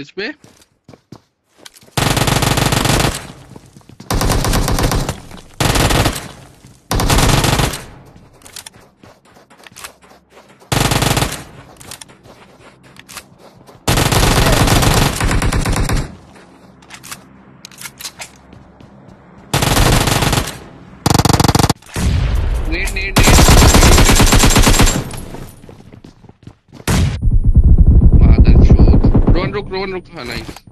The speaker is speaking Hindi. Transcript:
इस पे। Net net net look, Rowan, look. Oh, nice.